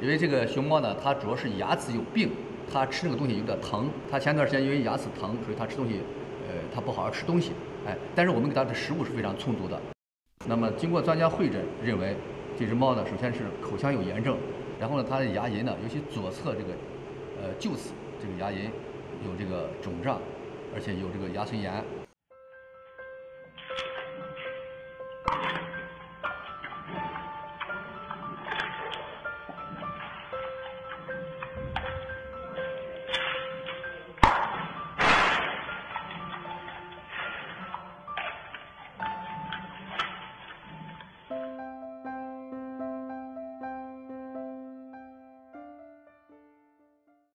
因为这个熊猫呢，它主要是牙齿有病，它吃那个东西有点疼。它前段时间因为牙齿疼，所以它吃东西，呃，它不好好吃东西。哎，但是我们给它的食物是非常充足的。那么经过专家会诊，认为这只猫呢，首先是口腔有炎症，然后呢，它的牙龈呢，尤其左侧这个，呃，臼齿这个牙龈有这个肿胀，而且有这个牙髓炎。